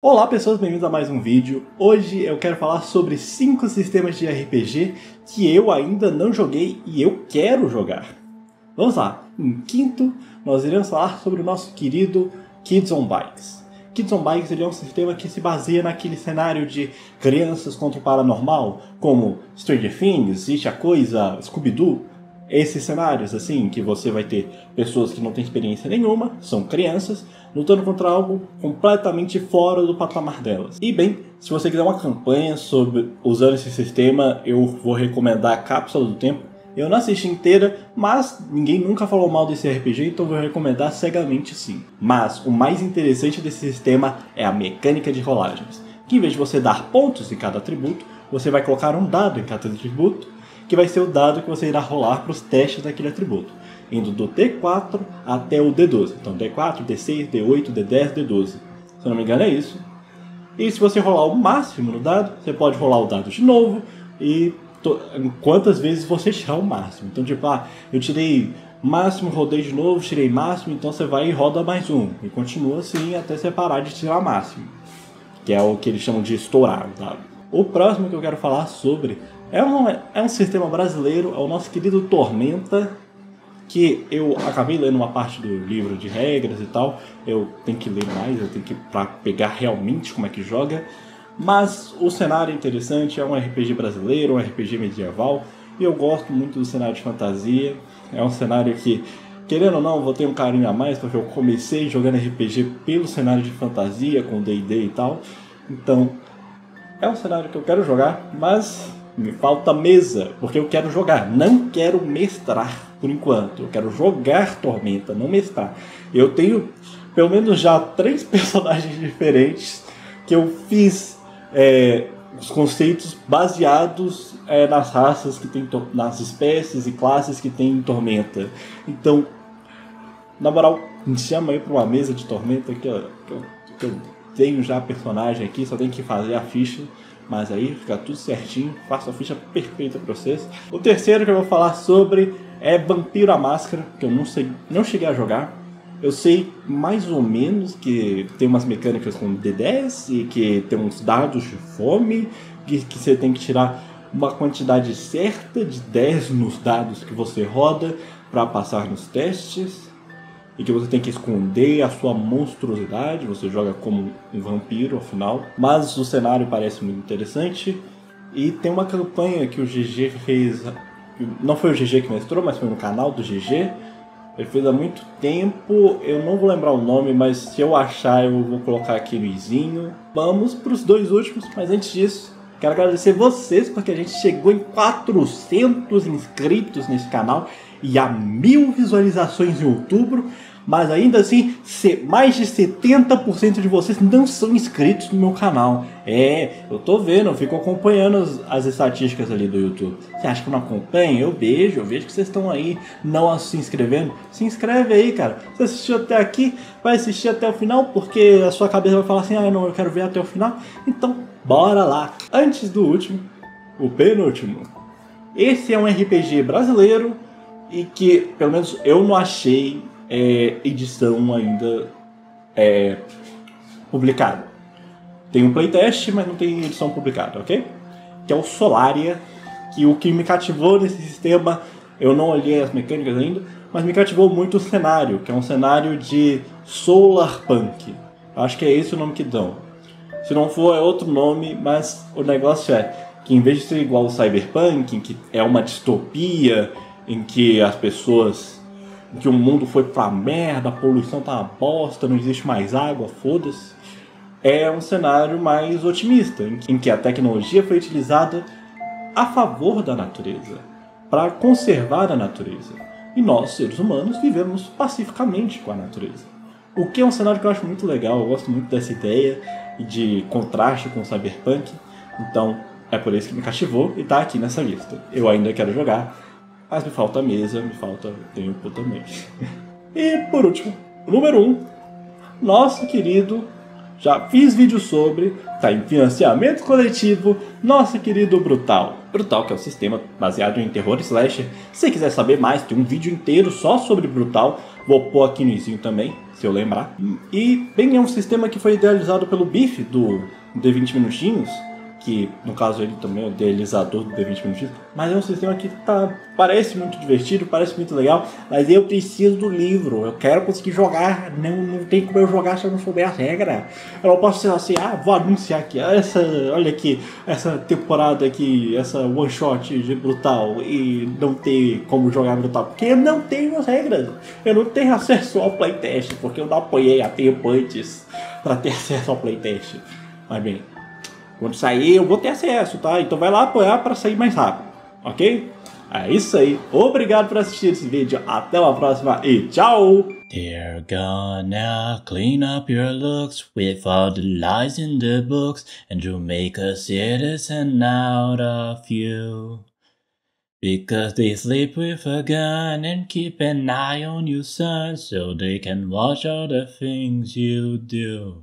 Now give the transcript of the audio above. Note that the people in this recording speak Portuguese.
Olá pessoas, bem-vindos a mais um vídeo. Hoje eu quero falar sobre 5 sistemas de RPG que eu ainda não joguei e eu quero jogar. Vamos lá, em quinto nós iremos falar sobre o nosso querido Kids on Bikes. Kids on Bikes ele é um sistema que se baseia naquele cenário de crianças contra o paranormal, como Stranger Things, It a Coisa, Scooby-Doo, esses cenários, assim, que você vai ter pessoas que não têm experiência nenhuma, são crianças, lutando contra algo completamente fora do patamar delas. E bem, se você quiser uma campanha sobre usando esse sistema, eu vou recomendar a Cápsula do Tempo. Eu não assisti inteira, mas ninguém nunca falou mal desse RPG, então vou recomendar cegamente sim. Mas o mais interessante desse sistema é a mecânica de rolagens, que em vez de você dar pontos em cada atributo, você vai colocar um dado em cada atributo que vai ser o dado que você irá rolar para os testes daquele atributo, indo do D4 até o D12. Então D4, D6, D8, D10, D12. Se não me engano é isso. E se você rolar o máximo no dado, você pode rolar o dado de novo e quantas vezes você tirar o máximo. Então tipo, ah, eu tirei máximo, rodei de novo, tirei máximo, então você vai e roda mais um. E continua assim até você parar de tirar máximo. Que é o que eles chamam de estourar o dado. O próximo que eu quero falar sobre é um, é um sistema brasileiro, é o nosso querido Tormenta, que eu acabei lendo uma parte do livro de regras e tal. Eu tenho que ler mais, eu tenho que para pegar realmente como é que joga. Mas o cenário é interessante, é um RPG brasileiro, um RPG medieval, e eu gosto muito do cenário de fantasia. É um cenário que, querendo ou não, vou ter um carinho a mais, porque eu comecei jogando RPG pelo cenário de fantasia, com D&D e tal. Então, é um cenário que eu quero jogar, mas me falta mesa, porque eu quero jogar. Não quero mestrar por enquanto. Eu quero jogar Tormenta, não mestrar. Eu tenho pelo menos já três personagens diferentes que eu fiz é, os conceitos baseados é, nas raças que tem nas espécies e classes que tem Tormenta. Então, na moral, me chama aí para uma mesa de Tormenta que eu, que eu, que eu tenho já personagem aqui, só tem que fazer a ficha mas aí fica tudo certinho, faço a ficha perfeita para vocês. O terceiro que eu vou falar sobre é Vampiro a Máscara, que eu não sei, não cheguei a jogar. Eu sei mais ou menos que tem umas mecânicas com D10 e que tem uns dados de fome, que, que você tem que tirar uma quantidade certa de 10 nos dados que você roda para passar nos testes e que você tem que esconder a sua monstruosidade, você joga como um vampiro afinal. Mas o cenário parece muito interessante e tem uma campanha que o GG fez, não foi o GG que mestrou, mas foi no canal do GG. Ele fez há muito tempo, eu não vou lembrar o nome, mas se eu achar eu vou colocar aqui no izinho. Vamos para os dois últimos, mas antes disso, quero agradecer vocês porque a gente chegou em 400 inscritos nesse canal e a mil visualizações em outubro mas ainda assim, mais de 70% de vocês não são inscritos no meu canal. É, eu tô vendo, eu fico acompanhando as, as, estatísticas ali do YouTube. Você acha que eu não acompanho? Eu vejo, eu vejo que vocês estão aí não se inscrevendo. Se inscreve aí, cara. Você assistiu até aqui, vai assistir até o final, porque a sua cabeça vai falar assim: ah, não, eu quero ver até o final. Então, bora lá. Antes do último, o penúltimo. Esse é um RPG brasileiro e que, pelo menos, eu não achei é, edição ainda é, publicada. Tem um playtest, mas não tem edição publicada, ok? Que é o Solaria, que o que me cativou nesse sistema, eu não olhei as mecânicas ainda, mas me cativou muito o cenário, que é um cenário de Solar Punk. Acho que é esse o nome que dão. Se não for, é outro nome, mas o negócio é que em vez de ser igual ao Cyberpunk, em que é uma distopia, em que as pessoas que o mundo foi pra merda, a poluição tá uma bosta, não existe mais água, foda-se. É um cenário mais otimista, em que a tecnologia foi utilizada a favor da natureza, para conservar a natureza. E nós, seres humanos, vivemos pacificamente com a natureza. O que é um cenário que eu acho muito legal, eu gosto muito dessa ideia de contraste com o cyberpunk. Então, é por isso que me cativou e tá aqui nessa lista. Eu ainda quero jogar, mas me falta mesa, me falta tempo também. e por último, número 1, um, nosso querido já fiz vídeo sobre, tá em financiamento coletivo, nosso querido Brutal. Brutal, que é um sistema baseado em terror slasher. Se quiser saber mais, tem um vídeo inteiro só sobre Brutal, vou pôr aqui no izinho também, se eu lembrar. E, bem, é um sistema que foi idealizado pelo Biff, do D20 Minutinhos, que no caso ele também é o idealizador do D20 Minutinhos, mas é um sistema que tá, parece muito divertido, parece muito legal, mas eu preciso do livro, eu quero conseguir jogar, não, não tem como eu jogar se eu não souber as regras. Eu não posso ser assim, ah, vou anunciar aqui, essa, olha aqui, essa temporada aqui, essa one shot de Brutal e não ter como jogar Brutal, porque eu não tenho as regras, eu não tenho acesso ao playtest, porque eu não apoiei a tempo antes para ter acesso ao playtest. Mas bem, quando sair, eu vou ter acesso, tá? Então vai lá apoiar para sair mais rápido, ok? É isso aí. Obrigado por assistir esse vídeo. Até uma próxima e tchau! They're gonna clean up your looks with all the lies in the books and to make a citizen out of you. Because they sleep with a gun and keep an eye on you, son, so they can watch all the things you do.